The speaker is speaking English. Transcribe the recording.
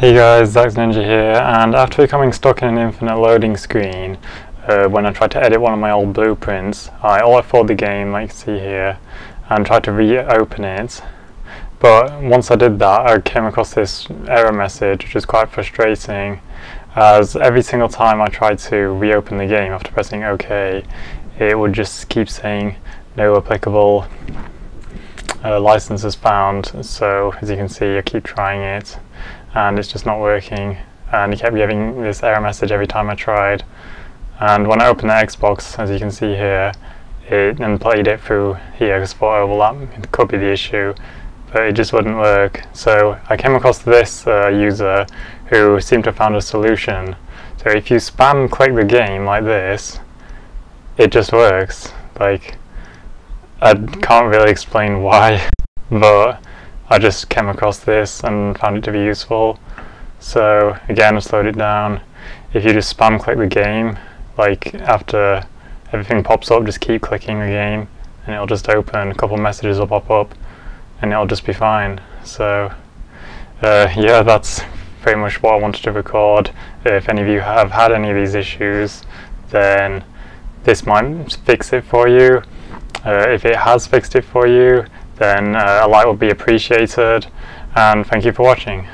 Hey guys, Zax Ninja here, and after becoming stuck in an infinite loading screen, uh, when I tried to edit one of my old blueprints, I Alt-F4 the game, like you see here, and tried to reopen it. But once I did that, I came across this error message, which is quite frustrating, as every single time I tried to reopen the game after pressing OK, it would just keep saying no applicable uh, is found. So as you can see, I keep trying it and it's just not working. And it kept giving this error message every time I tried. And when I opened the Xbox as you can see here it then played it through here because thought oh well that could be the issue but it just wouldn't work. So I came across this uh, user who seemed to have found a solution. So if you spam click the game like this it just works. Like I can't really explain why but I just came across this and found it to be useful. So again, I slowed it down. If you just spam click the game, like after everything pops up, just keep clicking the game and it'll just open, a couple messages will pop up and it'll just be fine. So uh, yeah, that's pretty much what I wanted to record. If any of you have had any of these issues, then this might fix it for you. Uh, if it has fixed it for you, then uh, a like would be appreciated and thank you for watching.